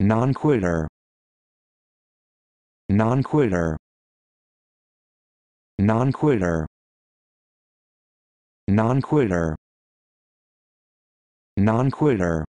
non-quitter. Non-quitter. Non-quitter. Non-quitter. Non-quitter.